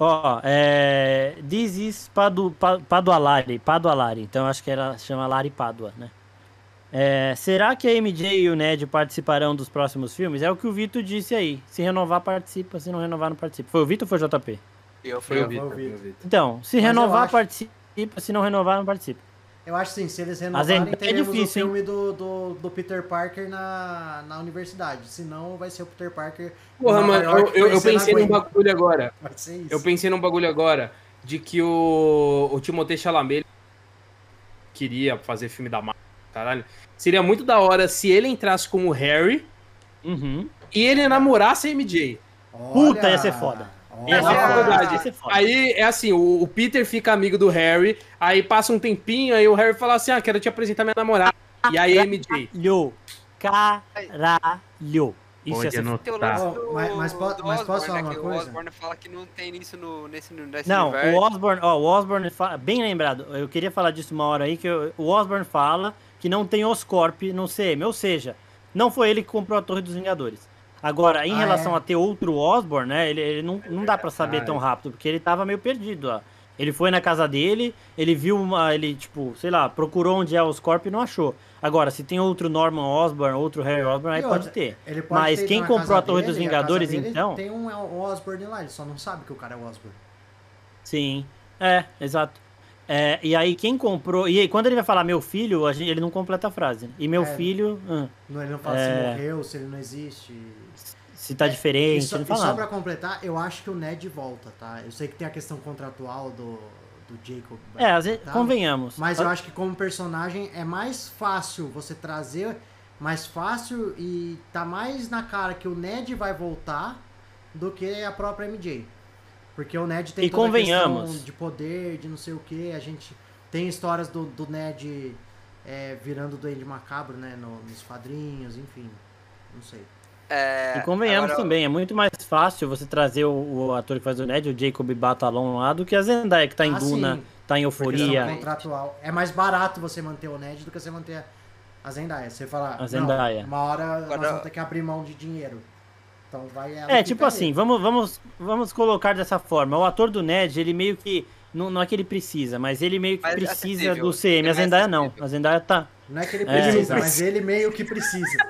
Ó, é. This is Padu, Pa- Padualari, Padualari. Então acho que ela chama Lari Padua, né? É, será que a MJ e o Ned participarão dos próximos filmes? É o que o Vitor disse aí. Se renovar, participa. Se não renovar, não participa. Foi o Vitor ou foi o JP? Eu Foi fui o eu. Vitor. o. Então, se Mas renovar, acho- participa. Se não renovar, não participa. Eu acho assim, se eles Zendaya renovarem, é teremos difícil, o filme do, do, do Peter Parker na, na universidade. Senão vai ser o Peter Parker. Porra, mano, eu, York eu- eu pensei num bagulho agora. Vai ser isso. Eu pensei num bagulho agora de que o, o Timothée Chalamet queria fazer filme da Marvel, caralho. Seria muito da hora se ele entrasse como Harry Uhum. e ele namorasse a MJ. Puta, ia ser foda. Essa é a foda. Aí é assim, o, o Peter fica amigo do Harry, aí passa um tempinho, aí o Harry fala assim: "Ah, quero te apresentar minha namorada". E aí MJ. Caralho. Caralho. Isso tá. lance Ó, do, mas- mas do mas posso Osborn, falar né, uma que coisa? O Osborn fala que não tem isso no, nesse, nesse Não, universo. o Osborne, ó, o Osborne fala, bem lembrado, eu queria falar disso uma hora aí, que eu- o Osborne fala que não tem Oscorp no CM, ou seja, não foi ele que comprou a Torre dos Vingadores. Agora, em Ah, relação é? a ter outro Osborne, né, ele, ele não, não dá pra saber verdade. tão rápido, porque ele tava meio perdido, ó. Ele foi na casa dele, ele viu uma, ele, tipo, sei lá, procurou onde é o Oscorp e não achou. Agora, se tem outro Norman Osborn, outro Harry Osborn, aí pode ter. Pode Mas ter quem comprou a Torre dos dele, casa Vingadores, então? Tem um, um Osborne lá, ele só não sabe que o cara é o Osborne. Sim, é, exato. É, e aí quem comprou. E aí, quando ele vai falar meu filho, gente- ele não completa a frase. né? E meu É. filho, hum, Não, ele não fala É. se morreu, se ele não existe. se tá E diferente, só, não e só pra completar, eu acho que o Ned volta, tá? Eu sei que tem a questão contratual do, do Jacob. É, às vezes, tá? convenhamos. Mas eu acho que como personagem é mais fácil você trazer, mais fácil e tá mais na cara que o Ned vai voltar do que a própria MJ. Porque o Ned tem E toda a convenhamos. questão de poder, de não sei o que. A gente tem histórias do, do Ned é, virando Duende Macabro, né? no- nos quadrinhos, enfim. Não sei. É, E convenhamos agora, também, é muito mais fácil você trazer o, o ator que faz o Ned, o Jacob Batalon lá, do que a Zendaya, que tá em Ah, Duna, sim, tá em questão Euforia. contratual. É mais barato você manter o Ned do que você manter a- Zendaya. Você fala, A Zendaya. "Não, uma hora nós Agora- vamos ter que abrir mão de dinheiro. Então vai ela É, tipo assim, vamos, vamos, vamos colocar dessa forma. O ator do Ned, ele meio que. Não, não é que ele precisa, mas ele meio que Mas é precisa acessível, do CM. é A Zendaya não. A Zendaya tá. Não é que ele É, precisa, exato. mas ele meio que precisa.